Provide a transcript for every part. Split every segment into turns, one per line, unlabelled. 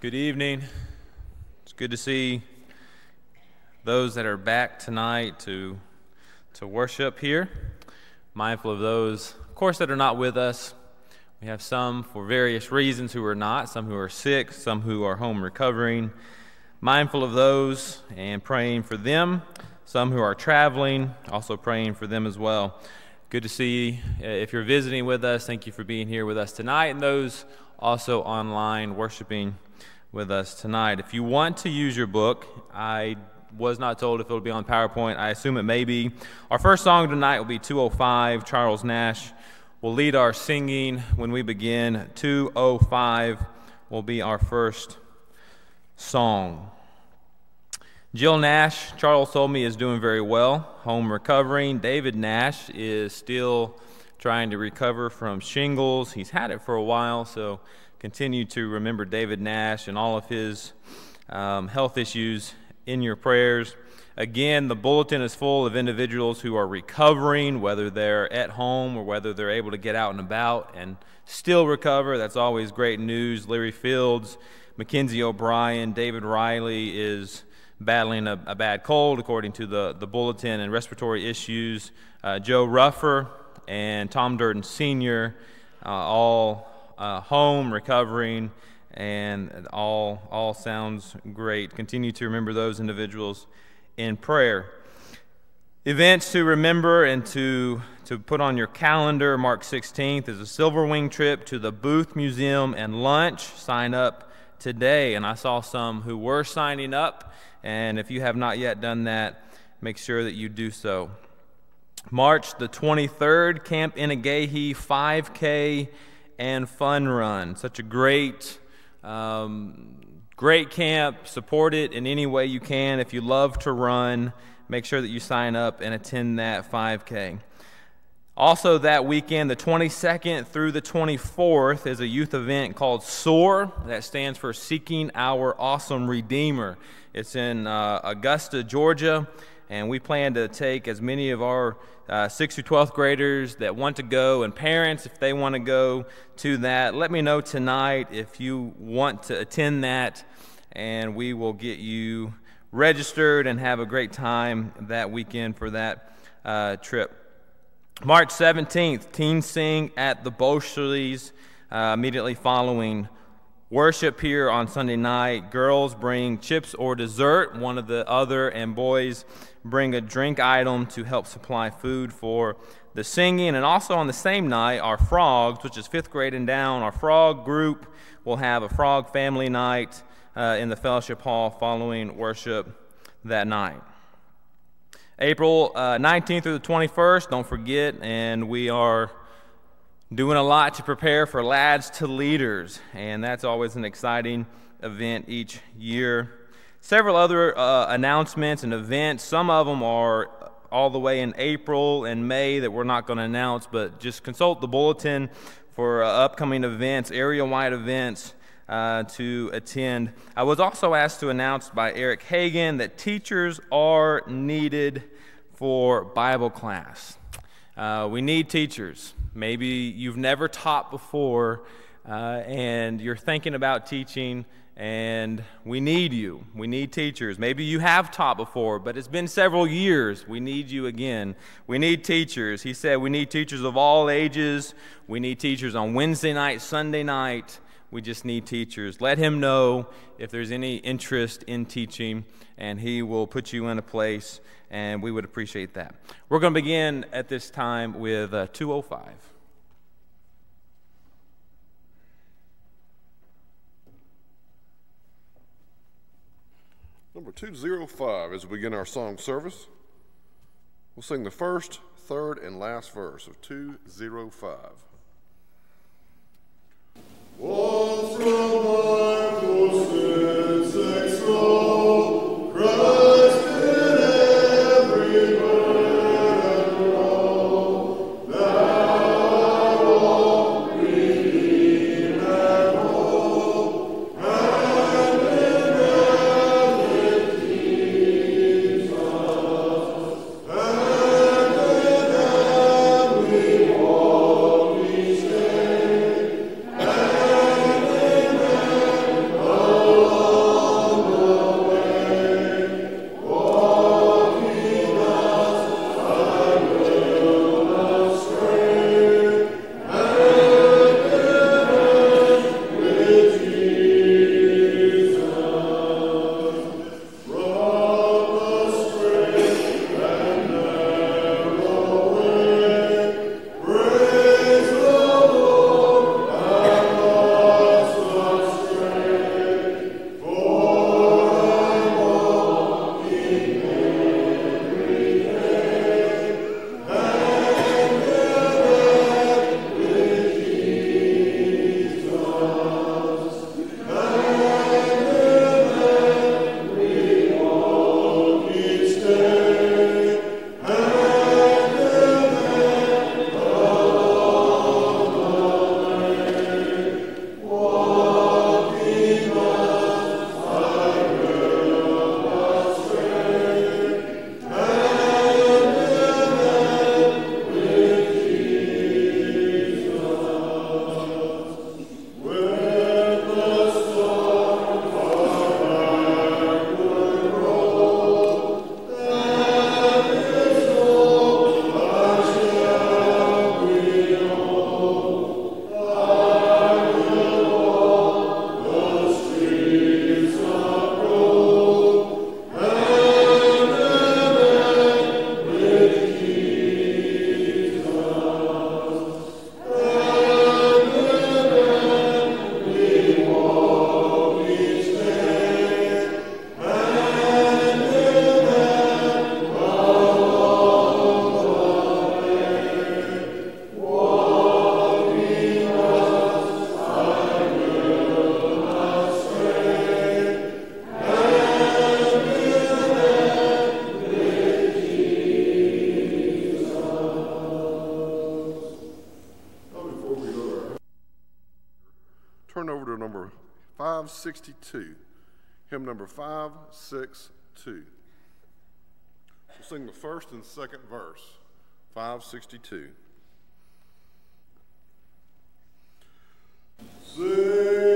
Good evening. It's good to see those that are back tonight to, to worship here. Mindful of those, of course, that are not with us. We have some for various reasons who are not, some who are sick, some who are home recovering. Mindful of those and praying for them. Some who are traveling, also praying for them as well. Good to see you. If you're visiting with us, thank you for being here with us tonight, and those also online worshiping with us tonight. If you want to use your book, I was not told if it'll be on PowerPoint. I assume it may be. Our first song tonight will be 205. Charles Nash will lead our singing when we begin. 205 will be our first song. Jill Nash, Charles told me, is doing very well, home recovering. David Nash is still trying to recover from shingles. He's had it for a while, so continue to remember David Nash and all of his um, health issues in your prayers. Again, the bulletin is full of individuals who are recovering, whether they're at home or whether they're able to get out and about and still recover. That's always great news. Larry Fields, Mackenzie O'Brien, David Riley is battling a, a, bad cold, according to the, the bulletin, and respiratory issues. Uh, Joe Ruffer and Tom Durden Sr., uh, all uh, home, recovering, and all, all sounds great. Continue to remember those individuals in prayer. Events to remember and to, to put on your calendar March 16th is a Silver Wing trip to the Booth Museum and lunch. Sign up today. And I saw some who were signing up. And if you have not yet done that, make sure that you do so. March the 23rd, Camp Inagahi 5K and Fun Run. Such a great, um, great camp. Support it in any way you can. If you love to run, make sure that you sign up and attend that 5K. Also, that weekend, the 22nd through the 24th, is a youth event called SOAR. That stands for Seeking Our Awesome Redeemer. It's in uh, Augusta, Georgia, and we plan to take as many of our uh, 6th through 12th graders that want to go, and parents, if they want to go to that, let me know tonight if you want to attend that, and we will get you registered and have a great time that weekend for that uh, trip. March 17th, Teen Sing at the Boschleys, uh, immediately following worship here on Sunday night. Girls bring chips or dessert, one of the other, and boys bring a drink item to help supply food for the singing. And also on the same night, our frogs, which is fifth grade and down, our frog group will have a frog family night uh, in the fellowship hall following worship that night. April uh, 19th through the 21st, don't forget, and we are doing a lot to prepare for Lads to Leaders, and that's always an exciting event each year. Several other uh, announcements and events. Some of them are all the way in April and May that we're not going to announce, but just consult the bulletin for uh, upcoming events, area wide events. Uh, to attend. I was also asked to announce by Eric Hagan that teachers are needed for Bible class. Uh, we need teachers. Maybe you've never taught before uh, and you're thinking about teaching and we need you. We need teachers. Maybe you have taught before, but it's been several years. We need you again. We need teachers. He said we need teachers of all ages. We need teachers on Wednesday night, Sunday night. We just need teachers. Let him know if there's any interest in teaching, and he will put you in a place, and we would appreciate that. We're going to begin at this time with uh, 205.
Number 205 as we begin our song service. We'll sing the first, third, and last verse of 205. Once from number 562. We'll sing the first and second verse. 562.
Will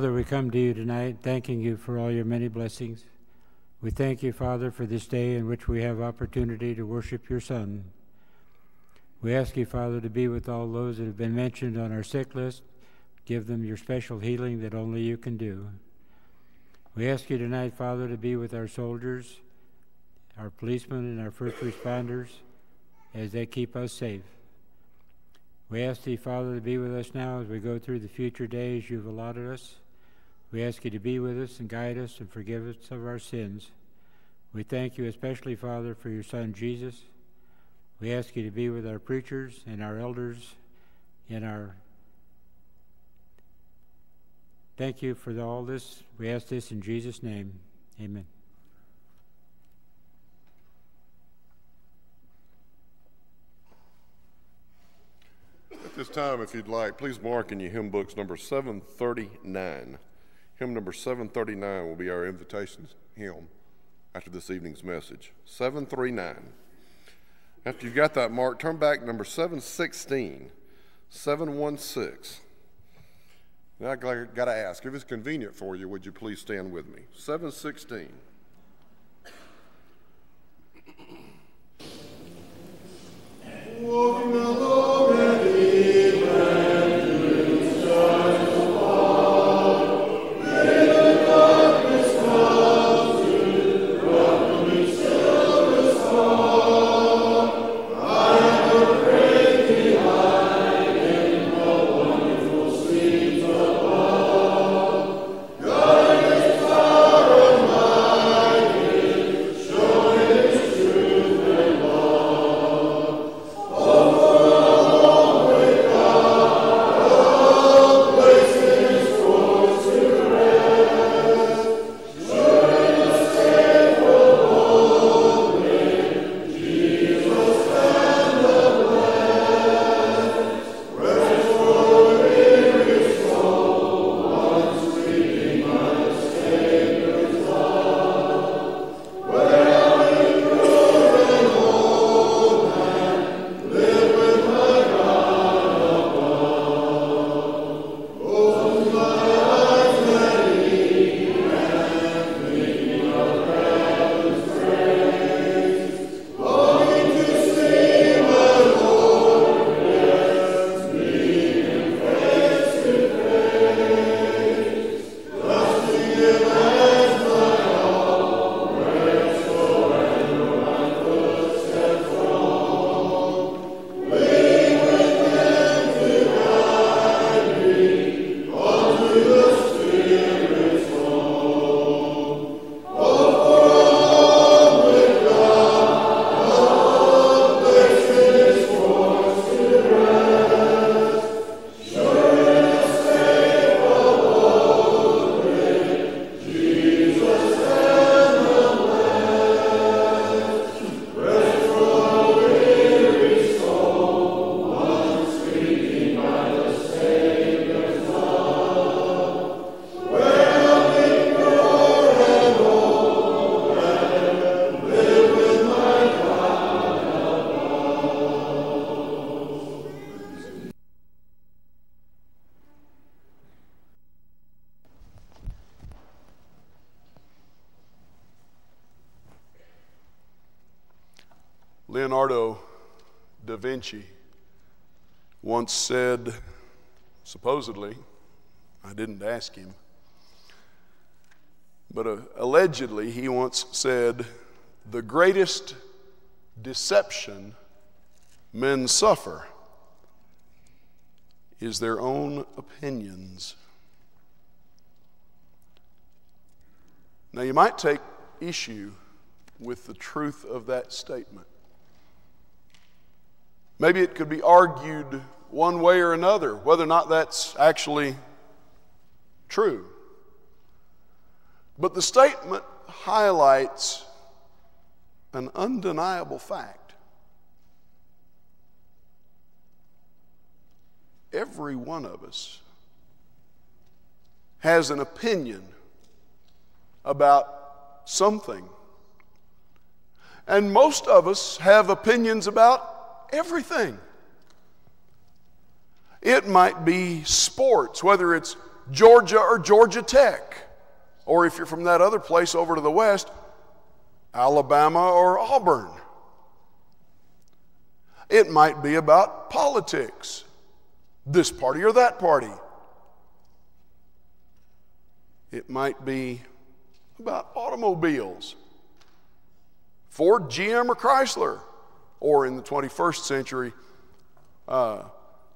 Father, we come to you tonight thanking you for all your many blessings. We thank you, Father, for this day in which we have opportunity to worship your Son. We ask you, Father, to be with all those that have been mentioned on our sick list. Give them your special healing that only you can do. We ask you tonight, Father, to be with our soldiers, our policemen, and our first responders as they keep us safe. We ask thee, Father, to be with us now as we go through the future days you've allotted us. We ask you to be with us and guide us and forgive us of our sins. We thank you especially, Father, for your Son Jesus. We ask you to be with our preachers and our elders and our. Thank you for all this. We ask this in Jesus' name. Amen.
At this time, if you'd like, please mark in your hymn books number 739. Hymn number 739 will be our invitation hymn after this evening's message. 739. After you've got that mark, turn back number 716. 716. Now I got to ask, if it's convenient for you, would you please stand with me? 716. Walking along
once said, supposedly, I didn't ask him, but uh, allegedly he once said, the greatest deception men suffer is their own opinions. Now, you might take issue with the truth of that statement. Maybe it could be argued one way or another whether or not that's actually true. But the statement highlights an undeniable fact. Every one of us has an opinion about something. And most of us have opinions about everything. It might be sports, whether it's Georgia or Georgia Tech, or if you're from that other place over to the west, Alabama or Auburn. It might be about politics, this party or that party. It might be about automobiles, Ford, GM, or Chrysler, or in the 21st century, uh,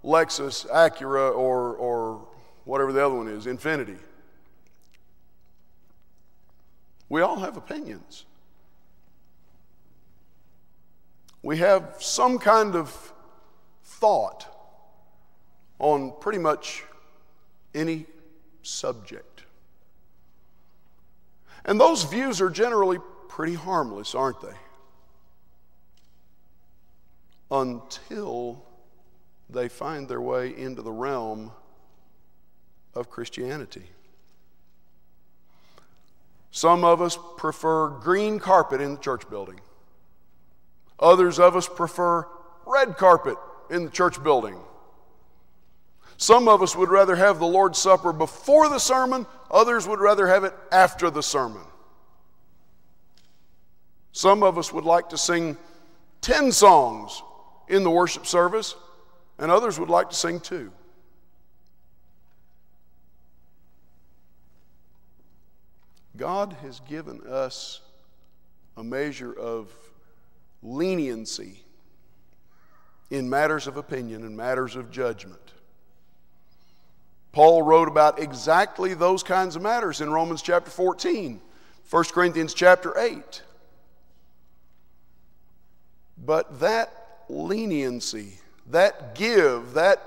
Lexus, Acura, or, or whatever the other one is, Infiniti. We all have opinions. We have some kind of thought on pretty much any subject. And those views are generally pretty harmless, aren't they? Until they find their way into the realm of Christianity. Some of us prefer green carpet in the church building. Others of us prefer red carpet in the church building. Some of us would rather have the Lord's Supper before the sermon, others would rather have it after the sermon. Some of us would like to sing 10 songs in the worship service, and others would like to sing two. God has given us a measure of leniency in matters of opinion and matters of judgment. Paul wrote about exactly those kinds of matters in Romans chapter 14, 1 Corinthians chapter 8. But that leniency, that give, that,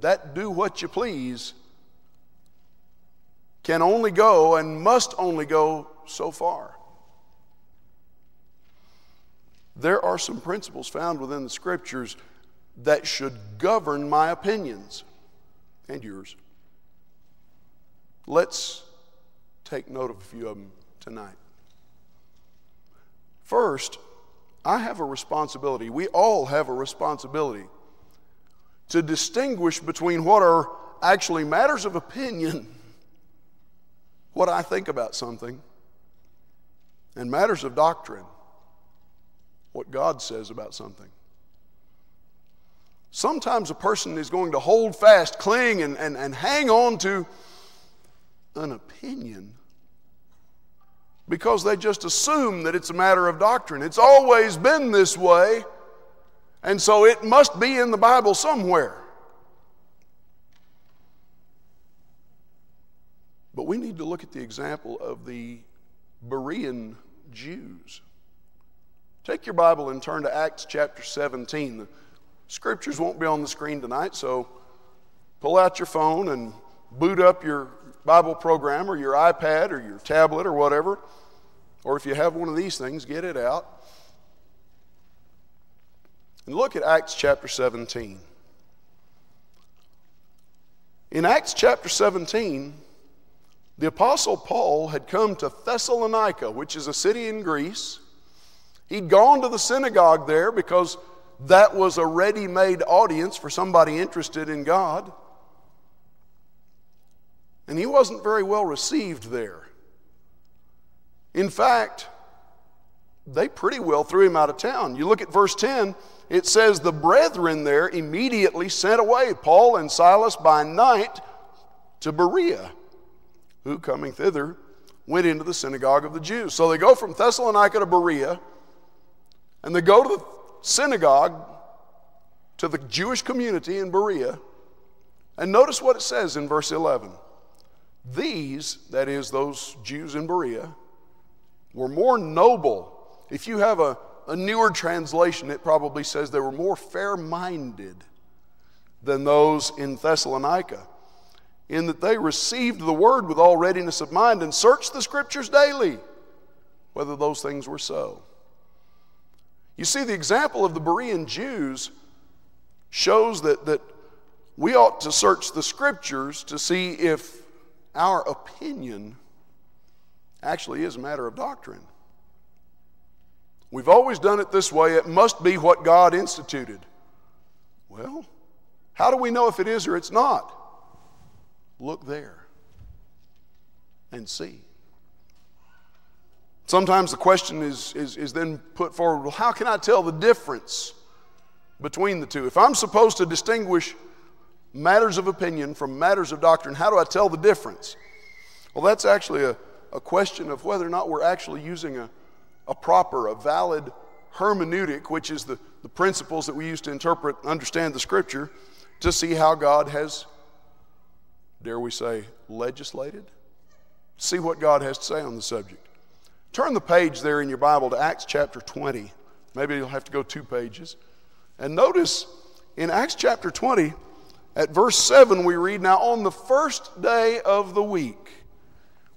that do what you please, can only go and must only go so far. There are some principles found within the scriptures that should govern my opinions and yours. Let's take note of a few of them tonight. First, I have a responsibility. We all have a responsibility to distinguish between what are actually matters of opinion, what I think about something, and matters of doctrine, what God says about something. Sometimes a person is going to hold fast, cling, and, and, and hang on to an opinion because they just assume that it's a matter of doctrine. It's always been this way, and so it must be in the Bible somewhere. But we need to look at the example of the Berean Jews. Take your Bible and turn to Acts chapter 17. The scriptures won't be on the screen tonight, so pull out your phone and boot up your Bible program or your iPad or your tablet or whatever, or if you have one of these things, get it out. And look at Acts chapter 17. In Acts chapter 17, the Apostle Paul had come to Thessalonica, which is a city in Greece. He'd gone to the synagogue there because that was a ready made audience for somebody interested in God. And he wasn't very well received there. In fact, they pretty well threw him out of town. You look at verse 10, it says, The brethren there immediately sent away Paul and Silas by night to Berea, who coming thither went into the synagogue of the Jews. So they go from Thessalonica to Berea, and they go to the synagogue to the Jewish community in Berea. And notice what it says in verse 11. These, that is, those Jews in Berea, were more noble. If you have a, a newer translation, it probably says they were more fair minded than those in Thessalonica, in that they received the word with all readiness of mind and searched the scriptures daily, whether those things were so. You see, the example of the Berean Jews shows that, that we ought to search the scriptures to see if our opinion actually is a matter of doctrine. We've always done it this way. It must be what God instituted. Well, how do we know if it is or it's not? Look there and see. Sometimes the question is, is, is then put forward well, how can I tell the difference between the two? If I'm supposed to distinguish matters of opinion from matters of doctrine, how do I tell the difference? Well, that's actually a, a question of whether or not we're actually using a, a proper, a valid hermeneutic, which is the, the principles that we use to interpret and understand the scripture, to see how God has, dare we say, legislated. See what God has to say on the subject. Turn the page there in your Bible to Acts chapter 20. Maybe you'll have to go two pages. And notice in Acts chapter 20, at verse 7, we read, Now on the first day of the week,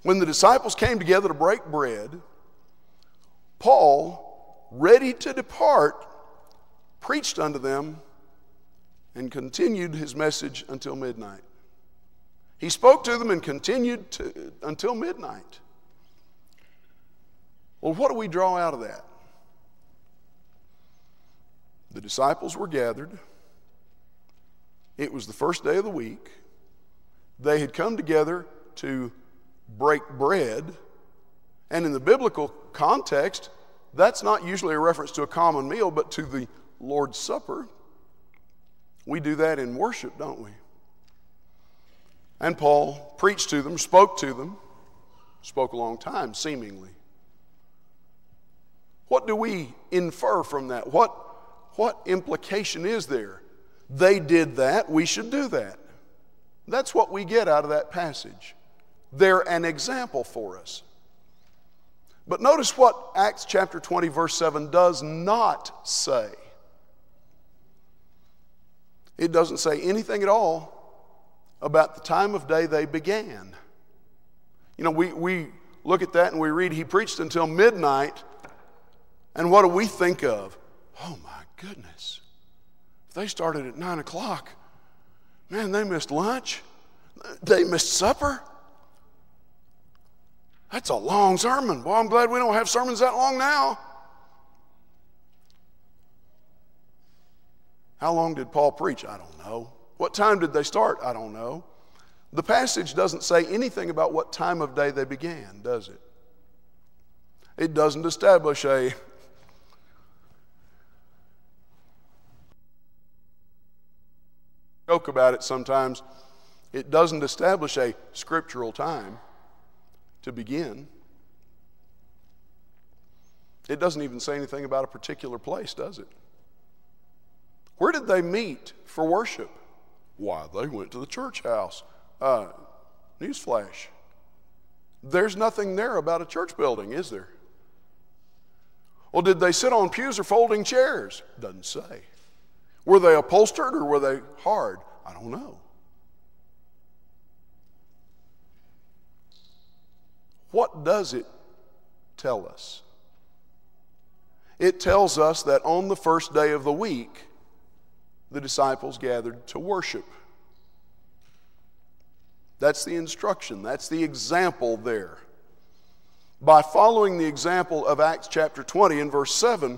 when the disciples came together to break bread, Paul, ready to depart, preached unto them and continued his message until midnight. He spoke to them and continued to, until midnight. Well, what do we draw out of that? The disciples were gathered. It was the first day of the week. They had come together to break bread. And in the biblical context, that's not usually a reference to a common meal, but to the Lord's Supper. We do that in worship, don't we? And Paul preached to them, spoke to them, spoke a long time, seemingly. What do we infer from that? What, what implication is there? They did that, we should do that. That's what we get out of that passage. They're an example for us. But notice what Acts chapter 20, verse 7 does not say. It doesn't say anything at all about the time of day they began. You know, we, we look at that and we read, He preached until midnight, and what do we think of? Oh my goodness. They started at 9 o'clock. Man, they missed lunch. They missed supper. That's a long sermon. Boy, I'm glad we don't have sermons that long now. How long did Paul preach? I don't know. What time did they start? I don't know. The passage doesn't say anything about what time of day they began, does it? It doesn't establish a joke about it sometimes. It doesn't establish a scriptural time to begin. It doesn't even say anything about a particular place, does it? Where did they meet for worship? Why, they went to the church house. Uh, newsflash. There's nothing there about a church building, is there? Well, did they sit on pews or folding chairs? Doesn't say. Were they upholstered or were they hard? I don't know. What does it tell us? It tells us that on the first day of the week, the disciples gathered to worship. That's the instruction, that's the example there. By following the example of Acts chapter 20 and verse 7,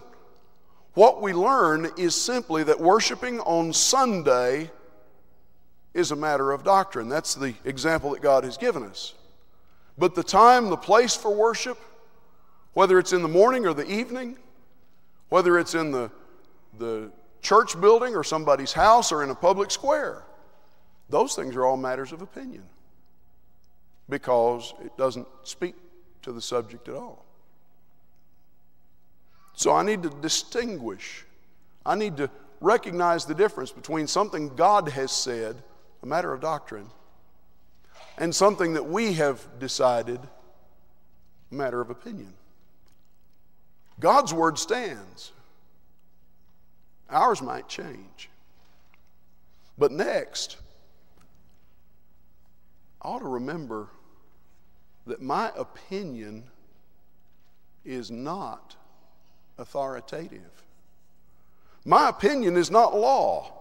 what we learn is simply that worshiping on Sunday is a matter of doctrine. That's the example that God has given us. But the time, the place for worship, whether it's in the morning or the evening, whether it's in the, the church building or somebody's house or in a public square. Those things are all matters of opinion because it doesn't speak to the subject at all. So I need to distinguish, I need to recognize the difference between something God has said, a matter of doctrine, and something that we have decided, a matter of opinion. God's word stands. Ours might change. But next, I ought to remember that my opinion is not authoritative. My opinion is not law.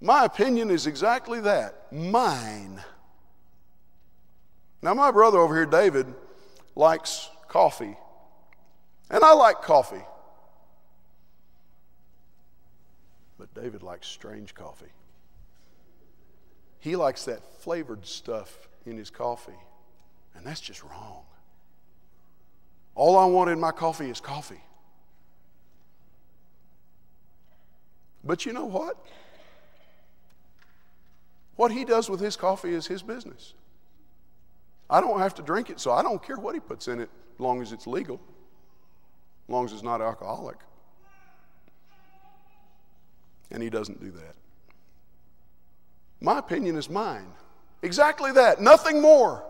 My opinion is exactly that mine. Now, my brother over here, David, likes coffee. And I like coffee. But David likes strange coffee. He likes that flavored stuff in his coffee. And that's just wrong. All I want in my coffee is coffee. But you know what? What he does with his coffee is his business. I don't have to drink it, so I don't care what he puts in it as long as it's legal, as long as it's not alcoholic. And he doesn't do that. My opinion is mine. Exactly that. Nothing more.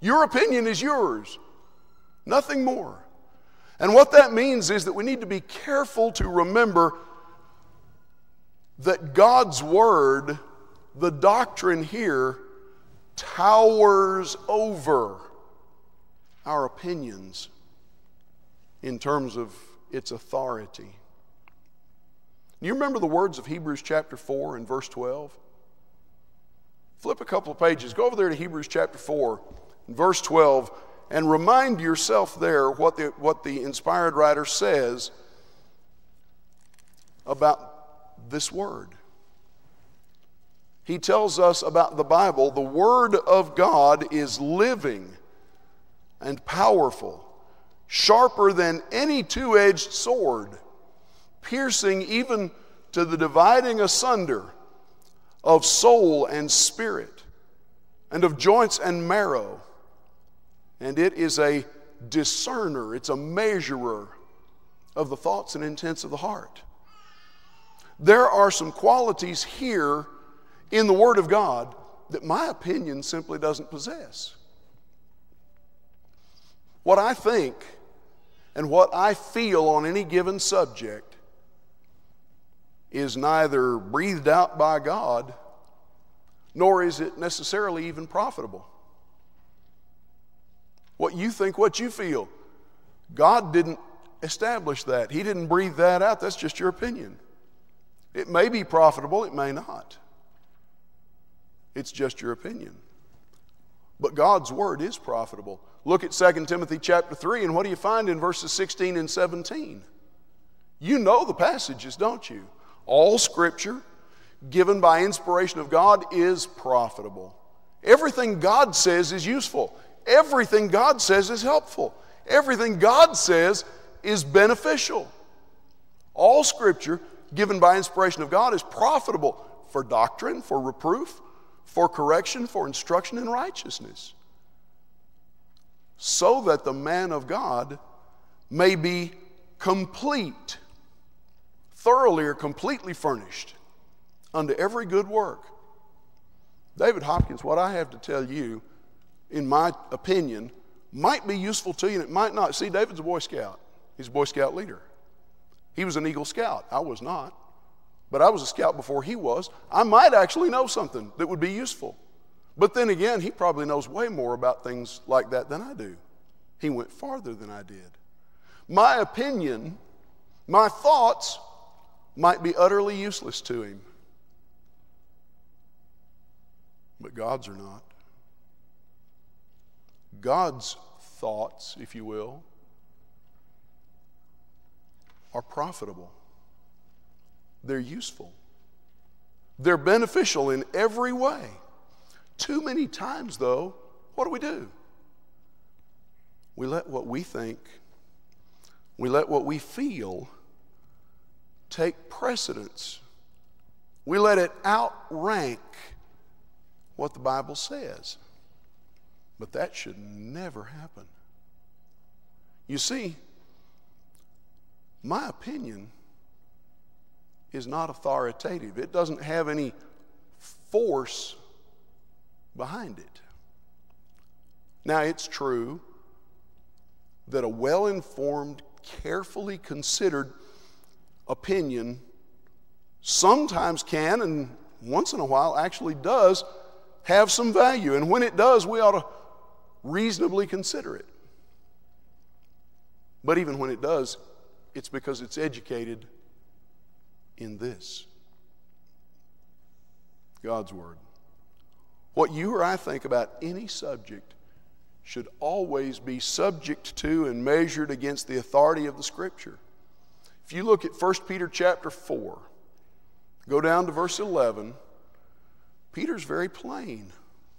Your opinion is yours. Nothing more. And what that means is that we need to be careful to remember that God's Word, the doctrine here, towers over our opinions in terms of its authority. You remember the words of Hebrews chapter 4 and verse 12? Flip a couple of pages. Go over there to Hebrews chapter 4 and verse 12 and remind yourself there what the, what the inspired writer says about this word. He tells us about the Bible the Word of God is living and powerful, sharper than any two edged sword, piercing even to the dividing asunder of soul and spirit, and of joints and marrow and it is a discerner, it's a measurer of the thoughts and intents of the heart. There are some qualities here in the Word of God that my opinion simply doesn't possess. What I think and what I feel on any given subject is neither breathed out by God nor is it necessarily even profitable what you think, what you feel. God didn't establish that, He didn't breathe that out. That's just your opinion. It may be profitable, it may not. It's just your opinion. But God's word is profitable. Look at 2 Timothy chapter 3, and what do you find in verses 16 and 17? You know the passages, don't you? All scripture given by inspiration of God is profitable. Everything God says is useful. Everything God says is helpful. Everything God says is beneficial. All scripture given by inspiration of God is profitable for doctrine, for reproof, for correction, for instruction in righteousness, so that the man of God may be complete, thoroughly or completely furnished unto every good work. David Hopkins, what I have to tell you in my opinion, might be useful to you and it might not. See, David's a Boy Scout, he's a Boy Scout leader. He was an Eagle Scout. I was not. But I was a scout before he was. I might actually know something that would be useful. But then again, he probably knows way more about things like that than I do. He went farther than I did. My opinion, my thoughts might be utterly useless to him. But God's are not. God's thoughts, if you will, are profitable. They're useful. They're beneficial in every way. Too many times, though, what do we do? we let what we think, we let what we feel take precedence. We let it outrank what the Bible says. But that should never happen. You see, my opinion is not authoritative, it doesn't have any force behind it. Now, it's true that a well informed, carefully considered opinion sometimes can and once in a while actually does have some value. And when it does, we ought to reasonably consider it. But even when it does, it's because it's educated in this God's Word. What you or I think about any subject should always be subject to and measured against the authority of the Scripture. If you look at 1 Peter chapter 4, go down to verse 11, Peter's very plain,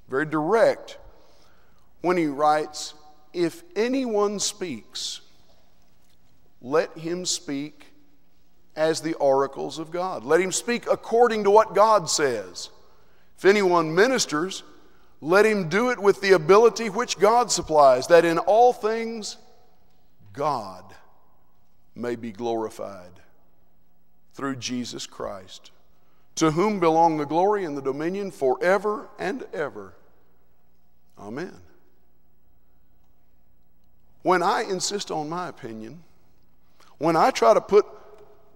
very direct when he writes, If anyone speaks, let him speak as the oracles of God. Let him speak according to what God says. If anyone ministers, let him do it with the ability which God supplies, that in all things God may be glorified through Jesus Christ, to whom belong the glory and the dominion forever and ever. Amen. When I insist on my opinion, when I try to put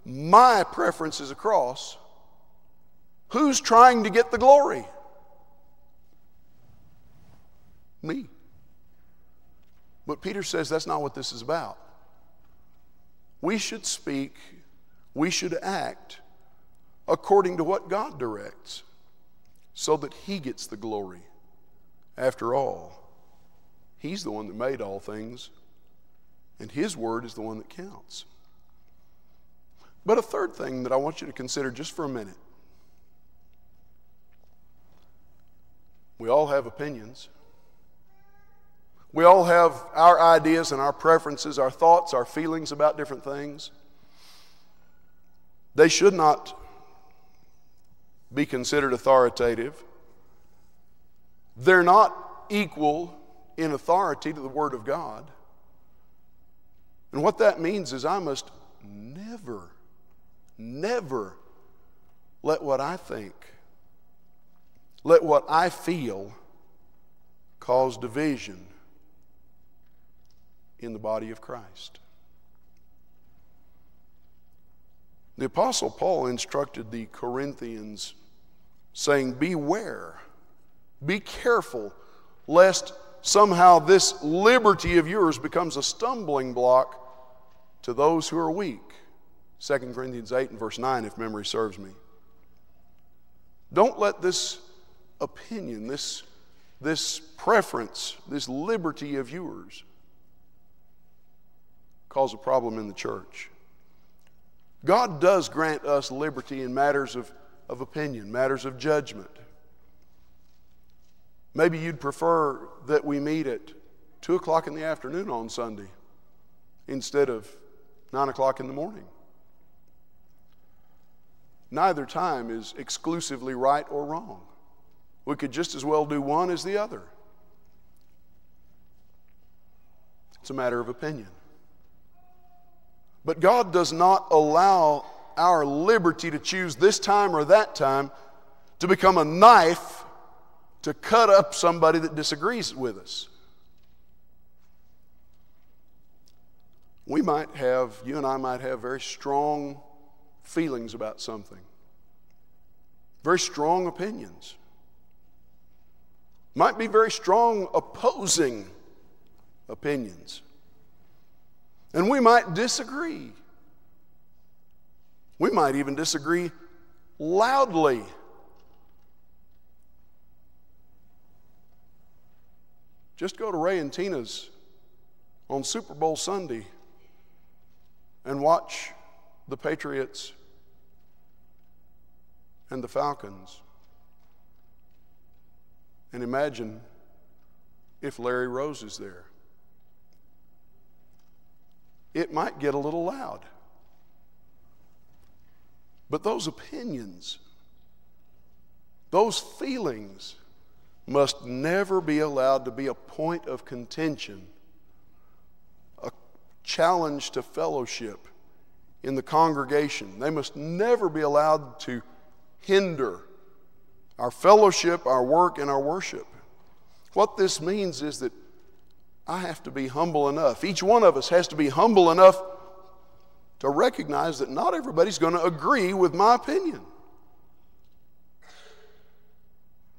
my preferences across, who's trying to get the glory? Me. But Peter says that's not what this is about. We should speak, we should act according to what God directs so that He gets the glory. After all, He's the one that made all things, and His word is the one that counts. But a third thing that I want you to consider just for a minute we all have opinions. We all have our ideas and our preferences, our thoughts, our feelings about different things. They should not be considered authoritative. They're not equal in authority to the Word of God. And what that means is I must never, never let what I think, let what I feel cause division in the body of Christ. The Apostle Paul instructed the Corinthians, saying, Beware, be careful, lest somehow this liberty of yours becomes a stumbling block to those who are weak. 2 Corinthians 8 and verse 9, if memory serves me. Don't let this opinion, this, this preference, this liberty of yours cause a problem in the church. God does grant us liberty in matters of, of opinion, matters of judgment. Maybe you'd prefer that we meet at 2 o'clock in the afternoon on Sunday instead of 9 o'clock in the morning. Neither time is exclusively right or wrong. We could just as well do one as the other. It's a matter of opinion. But God does not allow our liberty to choose this time or that time to become a knife to cut up somebody that disagrees with us. We might have, you and I might have very strong feelings about something, very strong opinions, might be very strong opposing opinions. And we might disagree. We might even disagree loudly. Just go to Ray and Tina's on Super Bowl Sunday and watch the Patriots and the Falcons. And imagine if Larry Rose is there. it might get a little loud. But those opinions, those feelings, must never be allowed to be a point of contention, a challenge to fellowship in the congregation. They must never be allowed to hinder our fellowship, our work, and our worship. What this means is that I have to be humble enough. Each one of us has to be humble enough to recognize that not everybody's going to agree with my opinion.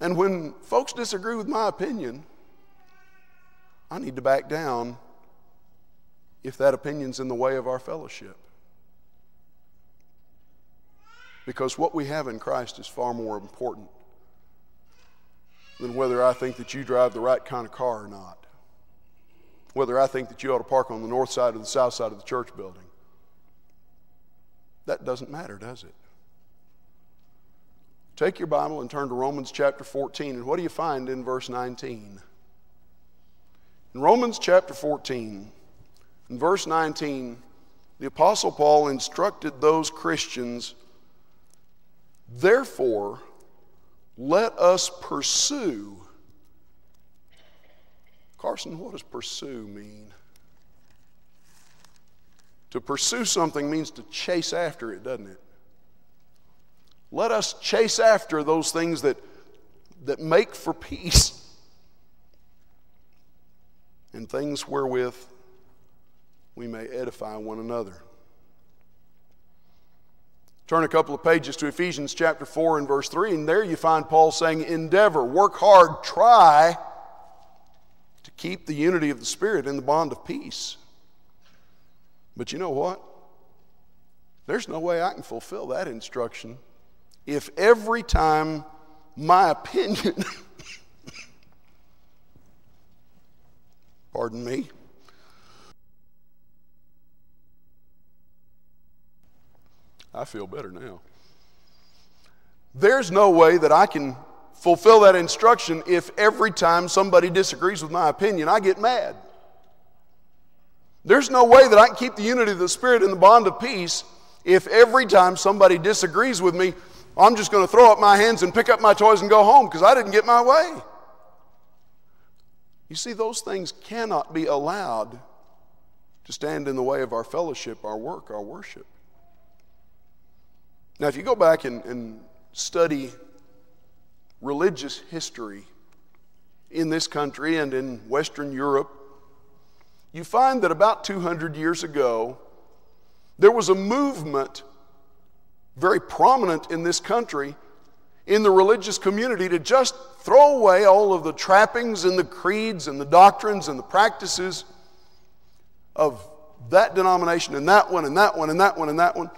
And when folks disagree with my opinion, I need to back down if that opinion's in the way of our fellowship. Because what we have in Christ is far more important than whether I think that you drive the right kind of car or not. Whether I think that you ought to park on the north side or the south side of the church building. That doesn't matter, does it? Take your Bible and turn to Romans chapter 14, and what do you find in verse 19? In Romans chapter 14, in verse 19, the Apostle Paul instructed those Christians, therefore, let us pursue. Carson, what does pursue mean? To pursue something means to chase after it, doesn't it? Let us chase after those things that, that make for peace and things wherewith we may edify one another. Turn a couple of pages to Ephesians chapter 4 and verse 3, and there you find Paul saying, Endeavor, work hard, try to keep the unity of the Spirit in the bond of peace. But you know what? There's no way I can fulfill that instruction if every time my opinion, pardon me, I feel better now. There's no way that I can fulfill that instruction if every time somebody disagrees with my opinion, I get mad. There's no way that I can keep the unity of the Spirit in the bond of peace if every time somebody disagrees with me, I'm just going to throw up my hands and pick up my toys and go home because I didn't get my way. You see, those things cannot be allowed to stand in the way of our fellowship, our work, our worship. Now, if you go back and, and study religious history in this country and in Western Europe, you find that about 200 years ago, there was a movement very prominent in this country in the religious community to just throw away all of the trappings and the creeds and the doctrines and the practices of that denomination and that one and that one and that one and that one. and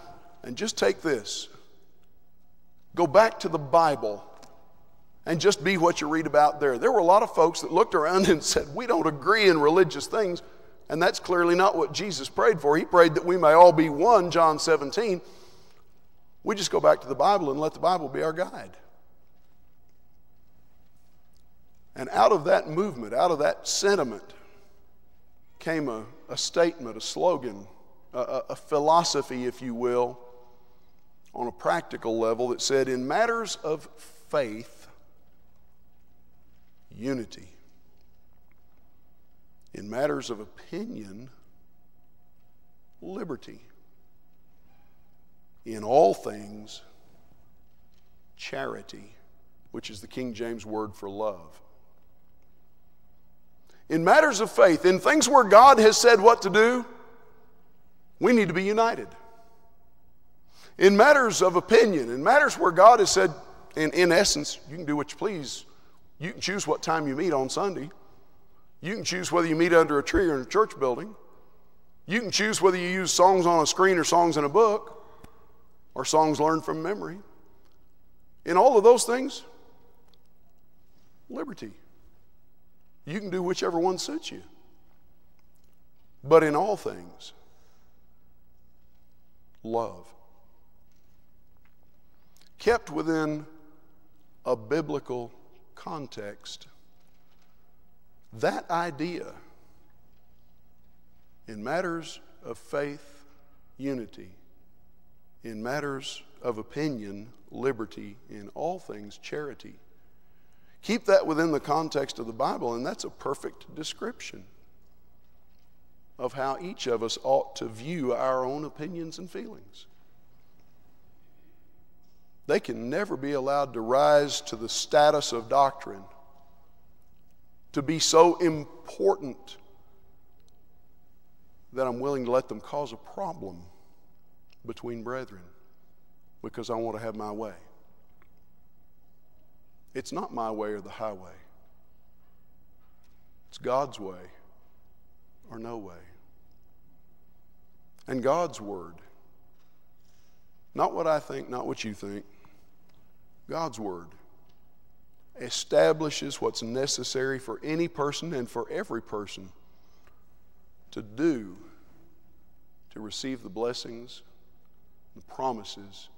just take this. Go back to the Bible and just be what you read about there. There were a lot of folks that looked around and said, We don't agree in religious things. And that's clearly not what Jesus prayed for. He prayed that we may all be one, John 17. We just go back to the Bible and let the Bible be our guide. And out of that movement, out of that sentiment, came a, a statement, a slogan, a, a philosophy, if you will, on a practical level that said, in matters of faith, unity. In matters of opinion, liberty in all things charity, which is the King James word for love. In matters of faith, in things where God has said what to do, we need to be united. In matters of opinion, in matters where God has said, in, in essence, you can do what you please. You can choose what time you meet on Sunday. You can choose whether you meet under a tree or in a church building. You can choose whether you use songs on a screen or songs in a book or songs learned from memory. In all of those things, liberty. You can do whichever one suits you. But in all things, love. Kept within a biblical context, that idea In matters of faith, unity. In matters of opinion, liberty. In all things, charity. Keep that within the context of the Bible, and that's a perfect description of how each of us ought to view our own opinions and feelings. They can never be allowed to rise to the status of doctrine, to be so important that I'm willing to let them cause a problem between brethren because I want to have my way. It's not my way or the highway, it's God's way or no way. And God's Word, not what I think, not what you think, God's Word establishes what's necessary for any person and for every person to do to receive the blessings, the promises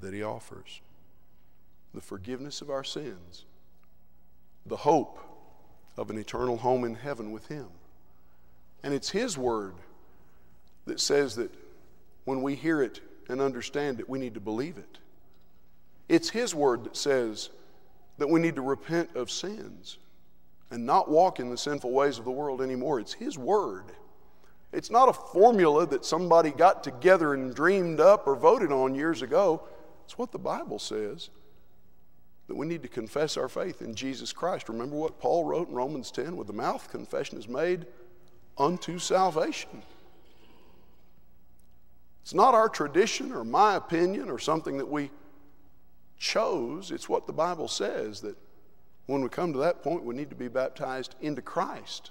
that He offers the forgiveness of our sins, the hope of an eternal home in heaven with Him. And it's His Word that says that when we hear it and understand it, we need to believe it. It's His Word that says that we need to repent of sins and not walk in the sinful ways of the world anymore. It's His Word. It's not a formula that somebody got together and dreamed up or voted on years ago. It's what the Bible says that we need to confess our faith in Jesus Christ. Remember what Paul wrote in Romans 10 with the mouth, confession is made unto salvation. It's not our tradition or my opinion or something that we chose. It's what the Bible says that when we come to that point, we need to be baptized into Christ.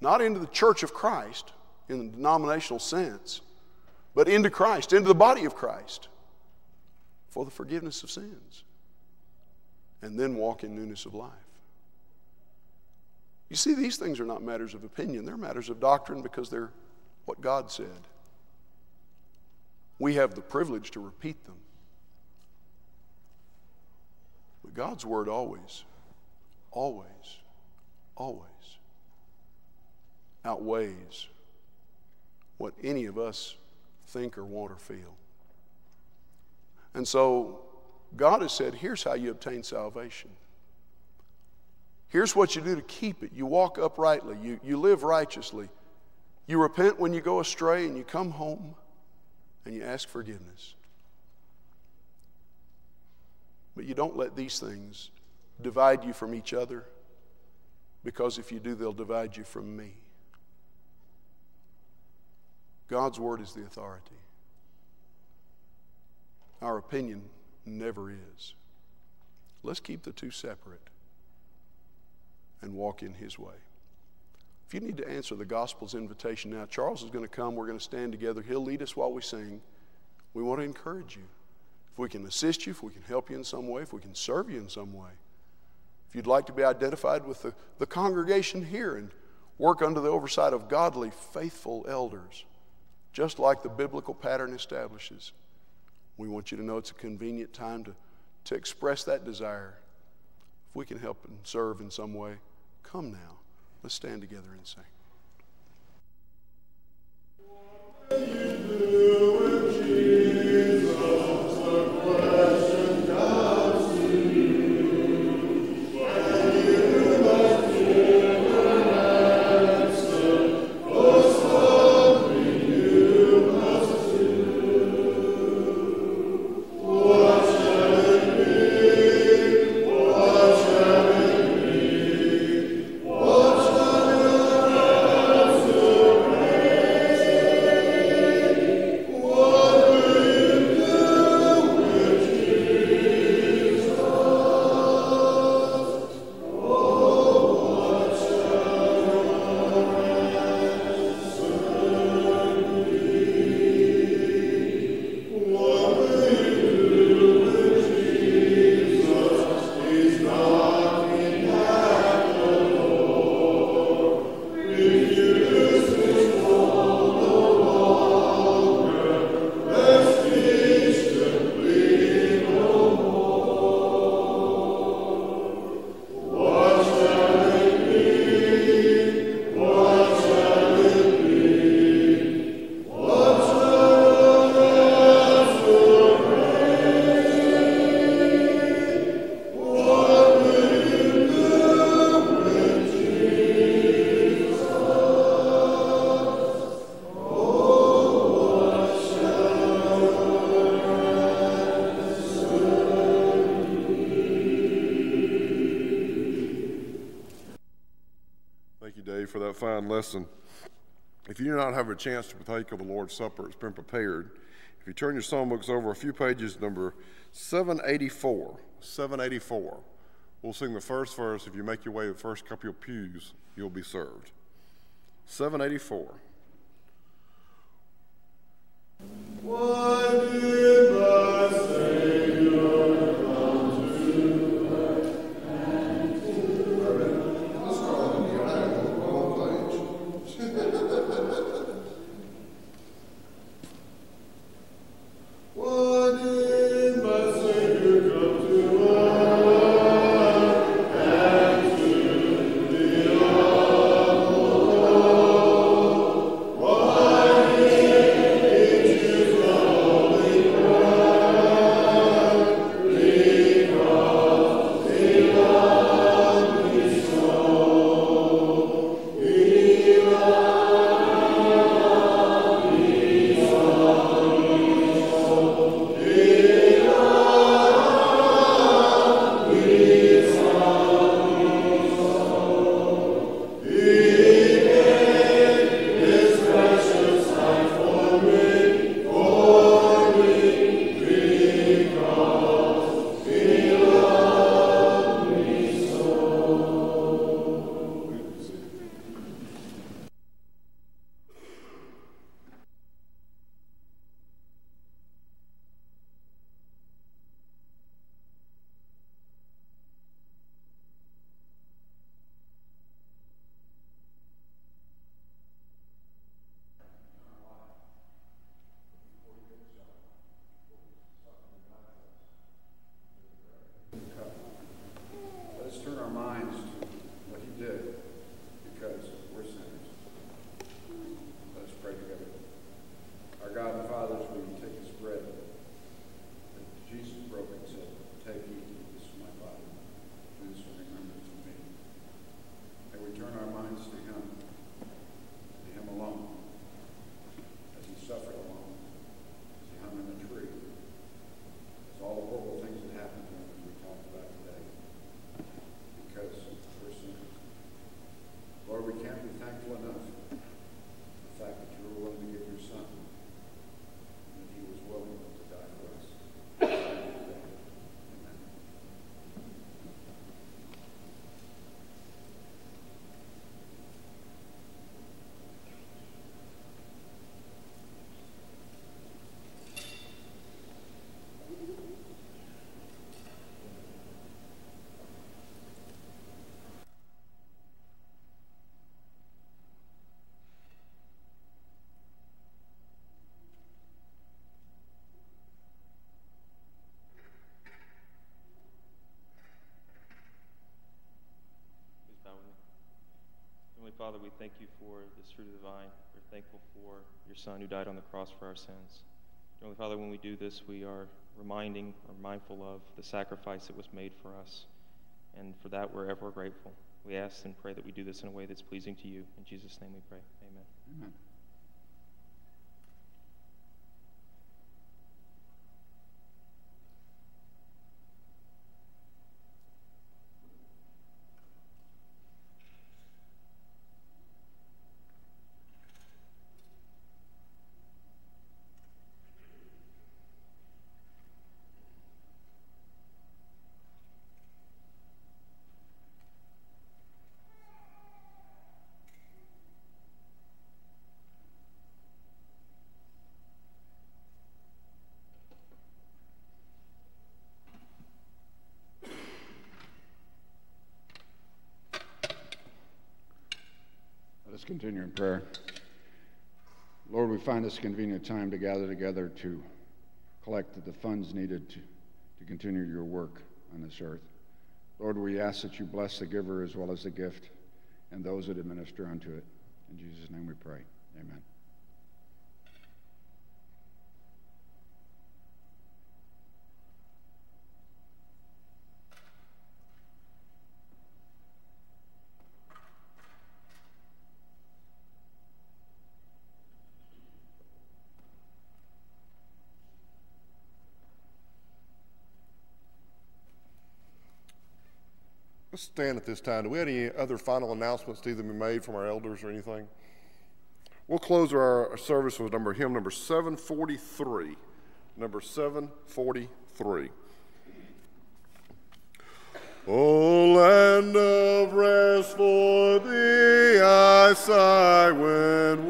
Not into the church of Christ in the denominational sense, but into Christ, into the body of Christ for the forgiveness of sins, and then walk in newness of life. You see, these things are not matters of opinion, they're matters of doctrine because they're what God said. We have the privilege to repeat them. But God's word always, always, always outweighs what any of us think or want or feel. And so God has said, here's how you obtain salvation. Here's what you do to keep it. You walk uprightly, you, you live righteously, you repent when you go astray, and you come home and you ask forgiveness. But you don't let these things divide you from each other, because if you do, they'll divide you from me. God's word is the authority. Our opinion never is. Let's keep the two separate and walk in His way. If you need to answer the gospel's invitation now, Charles is going to come. We're going to stand together. He'll lead us while we sing. We want to encourage you. If we can assist you, if we can help you in some way, if we can serve you in some way, if you'd like to be identified with the, the congregation here and work under the oversight of godly, faithful elders, just like the biblical pattern establishes. We want you to know it's a convenient time to, to express that desire. If we can help and serve in some way, come now. Let's stand together and sing.
Lesson. If you do not have a chance to partake of the Lord's Supper, it's been prepared. If you turn your songbooks over a few pages, number 784, 784, we'll sing the first verse. If you make your way to the first couple of pews, you'll be served. 784. What
Father, we thank you for this fruit of the vine. We're thankful for your Son who died on the cross for our sins. Heavenly Father, when we do this, we are reminding or mindful of the sacrifice that was made for us. And for that, we're ever grateful. We ask and pray that we do this in a way that's pleasing to you. In Jesus' name we pray. Amen. Amen.
Let's continue in prayer. Lord, we find this convenient time to gather together to collect the funds needed to, to continue your work on this earth. Lord, we ask that you bless the giver as well as the gift and those that administer unto it. In Jesus' name we pray. Amen.
Let's stand at this time. Do we have any other final announcements to either be made from our elders or anything? We'll close our service with number hymn number 743. Number 743. O land of rest for thee, I sigh when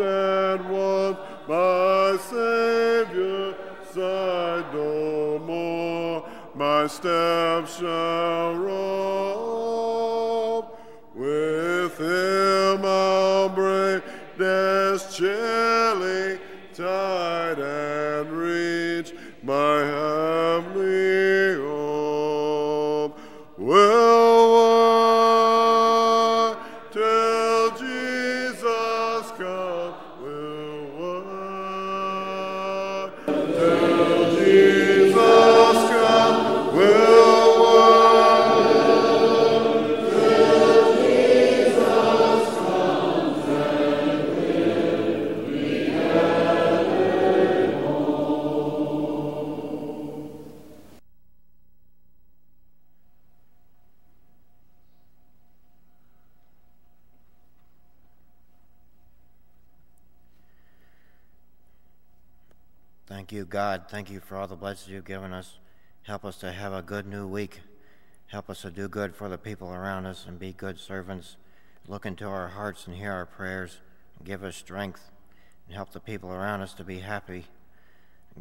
and won my Savior side no more. My steps shall roam. With him I'll break death's chilling tide
God. Thank you for all the blessings you've given us. Help us to have a good new week. Help us to do good for the people around us and be good servants. Look into our hearts and hear our prayers. Give us strength and help the people around us to be happy.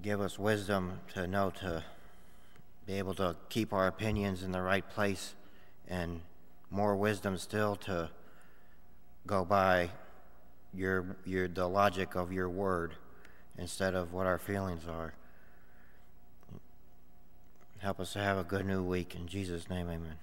Give us wisdom to know to be able to keep our opinions in the right place and more wisdom still to go by your, your, the logic of your word instead of what our feelings are. Help us to have a good new week. In Jesus' name, amen.